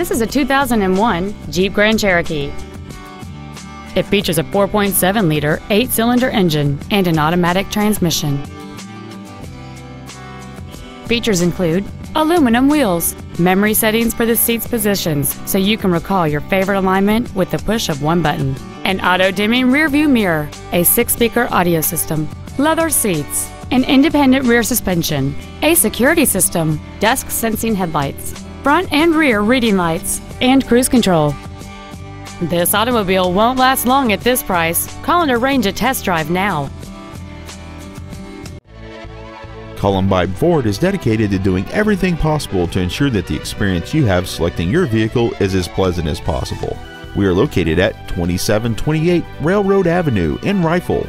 This is a 2001 Jeep Grand Cherokee. It features a 4.7 liter, 8 cylinder engine and an automatic transmission. Features include aluminum wheels, memory settings for the seat's positions so you can recall your favorite alignment with the push of one button, an auto dimming rearview mirror, a six speaker audio system, leather seats, an independent rear suspension, a security system, dusk sensing headlights, front and rear reading lights, and cruise control. This automobile won't last long at this price. Call and arrange a test drive now. Columbine Ford is dedicated to doing everything possible to ensure that the experience you have selecting your vehicle is as pleasant as possible. We are located at 2728 Railroad Avenue in Rifle.